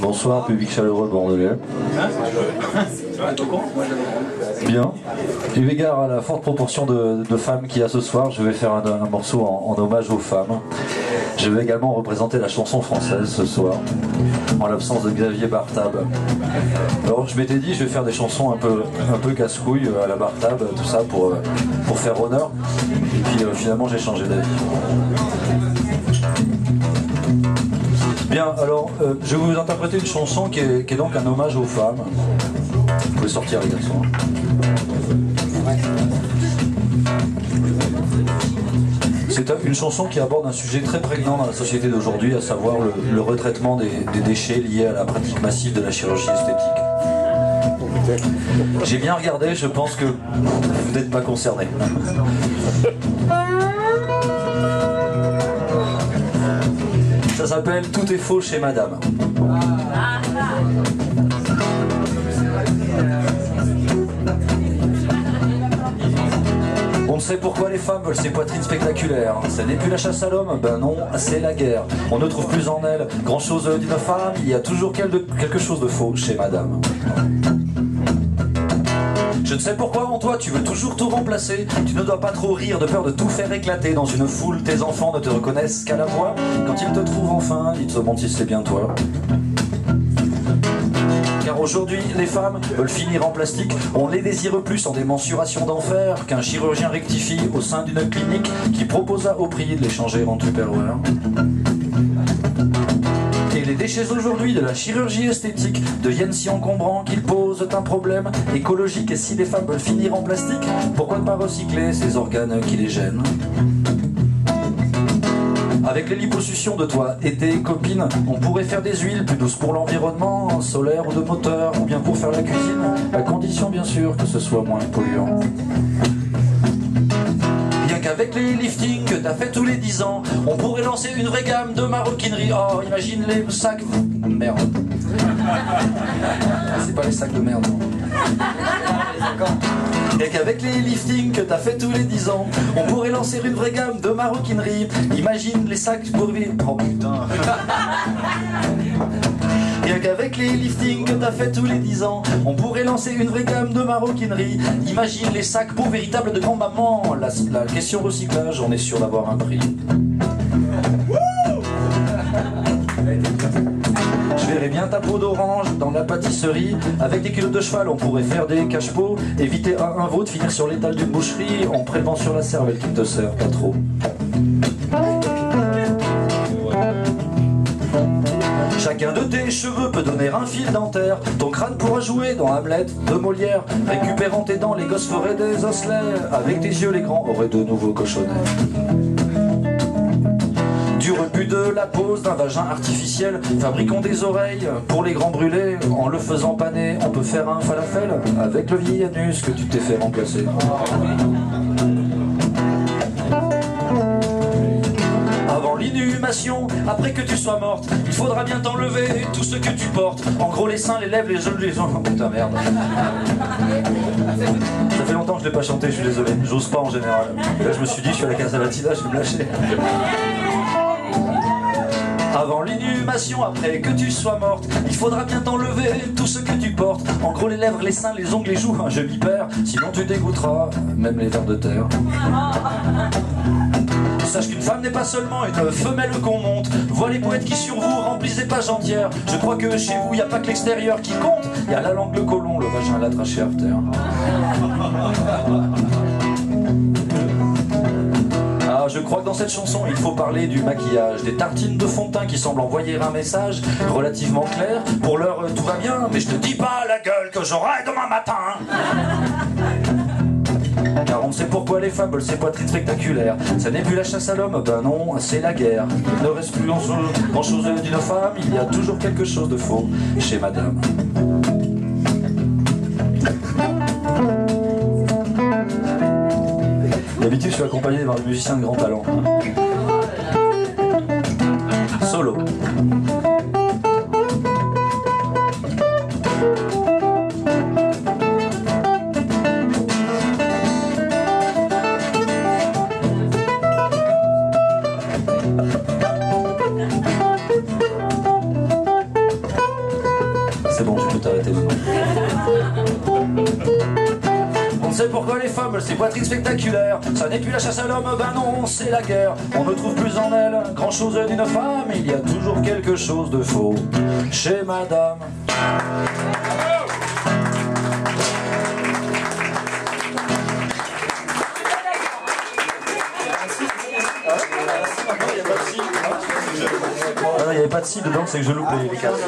Bonsoir, public chaleureux bordelais. Bien. Eu égard à la forte proportion de, femmes qu'il y a ce soir, je vais faire un, morceau en, hommage aux femmes. Je vais également représenter la chanson française ce soir, en l'absence de Xavier Bartab. Alors je m'étais dit, je vais faire des chansons un peu, un peu casse-couilles à la Bartab, tout ça pour, pour faire honneur. Et puis euh, finalement j'ai changé d'avis. Bien, alors euh, je vais vous interpréter une chanson qui est, donc un hommage aux femmes. Vous pouvez sortir les garçons. C'est une chanson qui aborde un sujet très prégnant dans la société d'aujourd'hui, à savoir le, retraitement des, déchets liés à la pratique massive de la chirurgie esthétique. J'ai bien regardé, je pense que vous n'êtes pas concerné. Ça s'appelle Tout est faux chez Madame. On sait pourquoi les femmes veulent ces poitrines spectaculaires. Ce n'est plus la chasse à l'homme, ben non, c'est la guerre. On ne trouve plus en elle grand chose d'une femme, il y a toujours quelque chose de faux chez Madame. Je ne sais pourquoi en toi tu veux toujours tout remplacer. Tu ne dois pas trop rire de peur de tout faire éclater dans une foule. Tes enfants ne te reconnaissent qu'à la voix. Quand ils te trouvent enfin, ils te demandent si c'est bien toi. Car aujourd'hui, les femmes veulent finir en plastique. On les désire plus en des mensurations d'enfer qu'un chirurgien rectifie au sein d'une clinique qui proposa au prix de les changer en tupperware les déchets aujourd'hui de la chirurgie esthétique deviennent si encombrants qu'ils posent un problème écologique. Et si les femmes veulent finir en plastique, pourquoi ne pas recycler ces organes qui les gênent? Avec les liposuctions de toi et tes copines, on pourrait faire des huiles plus douces pour l'environnement, solaire ou de moteur, ou bien pour faire la cuisine, à condition bien sûr que ce soit moins polluant. Avec les liftings que t'as fait tous les 10 ans, on pourrait lancer une vraie gamme de maroquinerie. Oh, imagine les sacs. Merde. C'est pas les sacs de merde. Et qu'avec les liftings que t'as fait tous les 10 ans, on pourrait lancer une vraie gamme de maroquinerie. Imagine les sacs pour. Oh putain. Qu'avec les liftings que t'as fait tous les 10 ans, on pourrait lancer une vraie gamme de maroquinerie. Imagine les sacs pour véritables de grand-maman. La, la question recyclage, on est sûr d'avoir un prix. Je verrais bien ta peau d'orange dans la pâtisserie. Avec des kilos de cheval, on pourrait faire des cache-pots. Éviter à un veau de finir sur l'étal d'une boucherie en prélevant sur la cervelle qui te sert pas trop. De tes cheveux peut donner un fil dentaire. Ton crâne pourra jouer dans Hamlet de Molière. Récupérant tes dents, les gosses feraient des osselets. Avec tes yeux, les grands auraient de nouveaux cochonnets. Du rebut de la pose d'un vagin artificiel, fabriquons des oreilles pour les grands brûlés. En le faisant paner, on peut faire un falafel avec le vieil anus que tu t'es fait remplacer. Après que tu sois morte. Il faudra bien t'enlever tout ce que tu portes. En gros, les seins, les lèvres, les ongles, les ongles. Oh putain, merde. Ça fait longtemps que je l'ai pas chanté, je suis désolé. J'ose pas en général. là, je me suis dit, je suis à la Casa Latina, je vais me lâcher. Avant l'inhumation, après que tu sois morte, il faudra bien t'enlever tout ce que tu portes. En gros, les lèvres, les seins, les ongles, les joues, je m'y perds. Sinon, tu dégoûteras même les vers de terre. Sache qu'une femme n'est pas seulement une femelle qu'on monte. Vois les poètes qui sur vous remplissent des pages entières. Je crois que chez vous, n'y a pas que l'extérieur qui compte. Y a la langue, le côlon, le vagin, la trachée terre. Ah, je crois que dans cette chanson, il faut parler du maquillage, des tartines de fond de teint qui semblent envoyer un message relativement clair. Pour l'heure, tout va bien, mais je te dis pas la gueule que j'aurai demain matin. Sait pourquoi les femmes veulent ces poitrines spectaculaires. Ça n'est plus la chasse à l'homme, ben non, c'est la guerre. Il ne reste plus grand chose d'une femme, il y a toujours quelque chose de faux chez madame. D'habitude, je suis accompagné par des musiciens de grand talent. Solo. C'est bon, tu peux t'arrêter maintenant. On sait pourquoi les femmes, ces poitrines spectaculaires, ça n'est plus la chasse à l'homme, ben non, c'est la guerre. On ne trouve plus en elle grand chose d'une femme, il y a toujours quelque chose de faux chez madame. Ah il n'y avait pas de si dedans, c'est que je loupais les quatre.